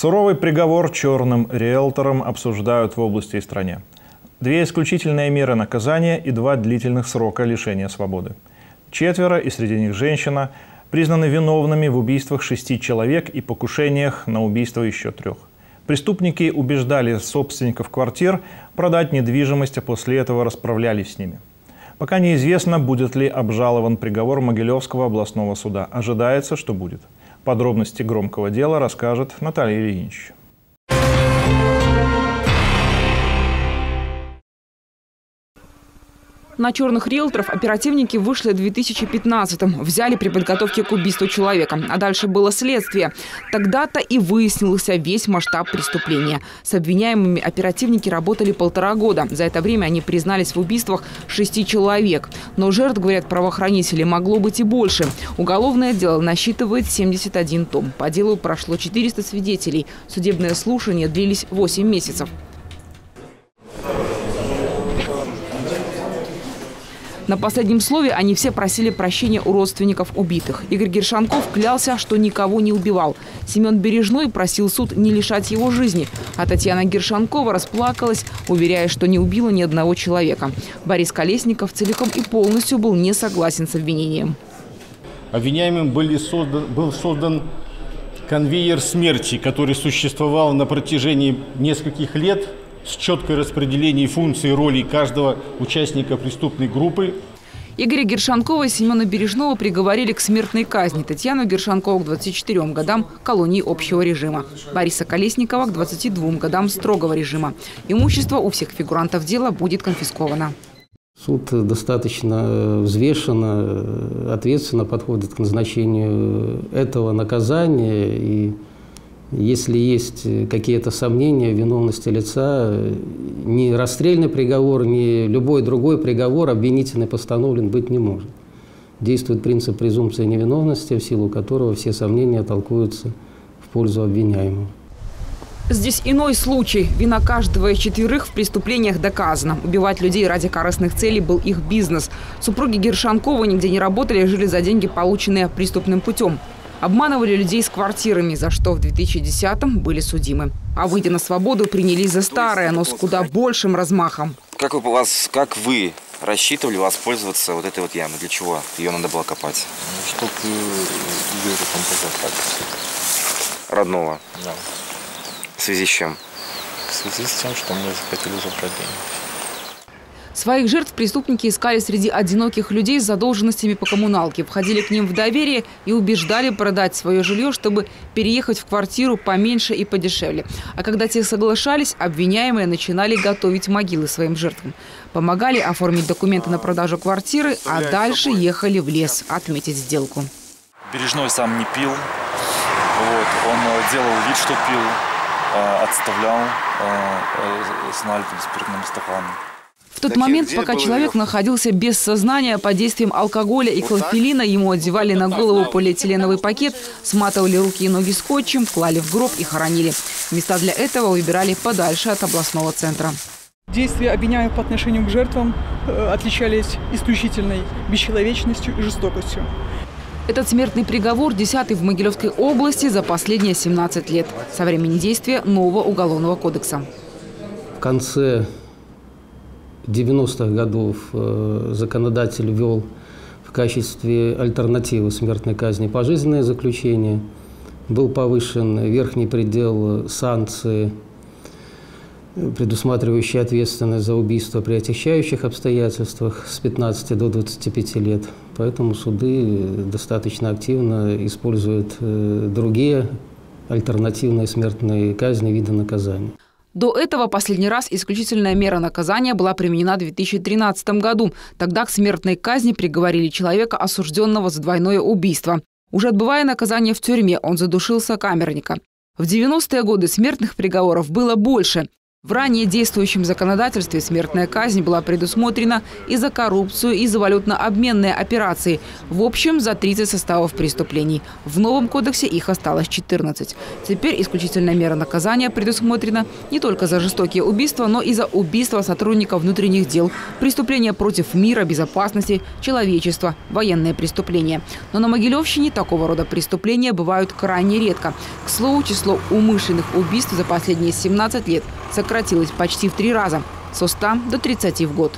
Суровый приговор черным риэлторам обсуждают в области и стране. Две исключительные меры наказания и два длительных срока лишения свободы. Четверо, и среди них женщина, признаны виновными в убийствах шести человек и покушениях на убийство еще трех. Преступники убеждали собственников квартир продать недвижимость, а после этого расправлялись с ними. Пока неизвестно, будет ли обжалован приговор Могилевского областного суда. Ожидается, что будет. Подробности громкого дела расскажет Наталья Ильинич. На черных риэлторов оперативники вышли в 2015-м. Взяли при подготовке к убийству человека. А дальше было следствие. Тогда-то и выяснился весь масштаб преступления. С обвиняемыми оперативники работали полтора года. За это время они признались в убийствах шести человек. Но жертв, говорят правоохранители, могло быть и больше. Уголовное дело насчитывает 71 том. По делу прошло 400 свидетелей. Судебные слушания длились 8 месяцев. На последнем слове они все просили прощения у родственников убитых. Игорь Гершанков клялся, что никого не убивал. Семен Бережной просил суд не лишать его жизни. А Татьяна Гершанкова расплакалась, уверяя, что не убила ни одного человека. Борис Колесников целиком и полностью был не согласен с обвинением. Обвиняемым были создан, был создан конвейер смерти, который существовал на протяжении нескольких лет – с четкой распределением функций и ролей каждого участника преступной группы. Игоря Гершанкова и Семена Бережного приговорили к смертной казни. Татьяну Гершанкову к 24 годам колонии общего режима. Бориса Колесникова к 22 годам строгого режима. Имущество у всех фигурантов дела будет конфисковано. Суд достаточно взвешенно, ответственно подходит к назначению этого наказания и если есть какие-то сомнения в виновности лица, ни расстрельный приговор, ни любой другой приговор обвинительный постановлен быть не может. Действует принцип презумпции невиновности, в силу которого все сомнения толкуются в пользу обвиняемого. Здесь иной случай. Вина каждого из четверых в преступлениях доказана. Убивать людей ради корыстных целей был их бизнес. Супруги Гершанкова нигде не работали, жили за деньги, полученные преступным путем. Обманывали людей с квартирами, за что в 2010-м были судимы. А выйдя на свободу, принялись за старое, но с куда большим размахом. Как вы, вас, как вы рассчитывали воспользоваться вот этой вот ямой? Для чего ее надо было копать? Ну, чтобы Юру там позаправить. Родного? Да. В связи с чем? В связи с тем, что мы захотели забрать деньги. Своих жертв преступники искали среди одиноких людей с задолженностями по коммуналке. Входили к ним в доверие и убеждали продать свое жилье, чтобы переехать в квартиру поменьше и подешевле. А когда те соглашались, обвиняемые начинали готовить могилы своим жертвам. Помогали оформить документы на продажу квартиры, а дальше ехали в лес отметить сделку. Бережной сам не пил. Вот. Он э, делал вид, что пил, э, отставлял э, с налитым спиртным стаканом. В тот момент, пока человек находился без сознания под действием алкоголя и клофелина, ему одевали на голову полиэтиленовый пакет, сматывали руки и ноги скотчем, клали в гроб и хоронили. Места для этого выбирали подальше от областного центра. Действия обвиняемых по отношению к жертвам э, отличались исключительной бесчеловечностью и жестокостью. Этот смертный приговор – десятый в Могилевской области за последние 17 лет со времени действия нового уголовного кодекса. В конце 90-х годов э, законодатель ввел в качестве альтернативы смертной казни пожизненное заключение. Был повышен верхний предел санкции, предусматривающий ответственность за убийство при отягчающих обстоятельствах с 15 до 25 лет. Поэтому суды достаточно активно используют э, другие альтернативные смертные казни, виды наказания. До этого последний раз исключительная мера наказания была применена в 2013 году. Тогда к смертной казни приговорили человека, осужденного за двойное убийство. Уже отбывая наказание в тюрьме, он задушил сокамерника. В 90-е годы смертных приговоров было больше. В ранее действующем законодательстве смертная казнь была предусмотрена и за коррупцию, и за валютно-обменные операции. В общем, за 30 составов преступлений. В новом кодексе их осталось 14. Теперь исключительная мера наказания предусмотрена не только за жестокие убийства, но и за убийство сотрудников внутренних дел, преступления против мира, безопасности, человечества, военные преступления. Но на Могилевщине такого рода преступления бывают крайне редко. К слову, число умышленных убийств за последние 17 лет сократилось почти в три раза – со 100 до 30 в год.